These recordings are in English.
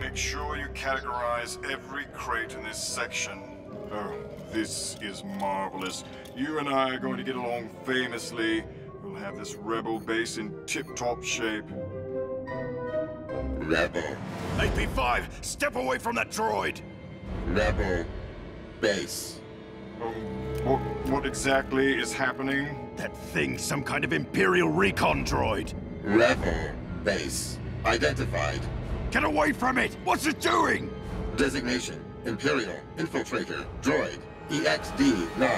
Make sure you categorize every crate in this section. Oh, this is marvelous. You and I are going to get along famously. We'll have this rebel base in tip-top shape. Rebel. AP5, step away from that droid! Rebel. Base. Oh, what, what exactly is happening? That thing's some kind of Imperial recon droid! Rebel. Base. Identified. Get away from it! What's it doing? Designation. Imperial. Infiltrator. Droid. EXD-9.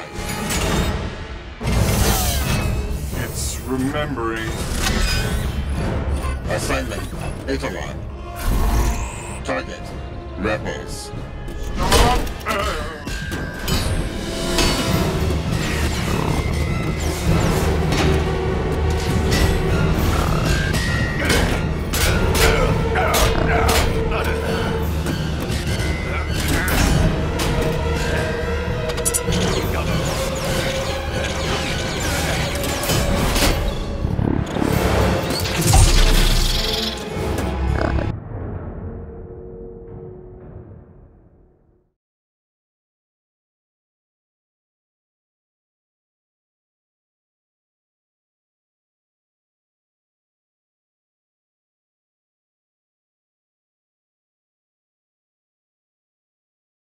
It's remembering. Assignment. Atollon. Target. Rebels. Stop!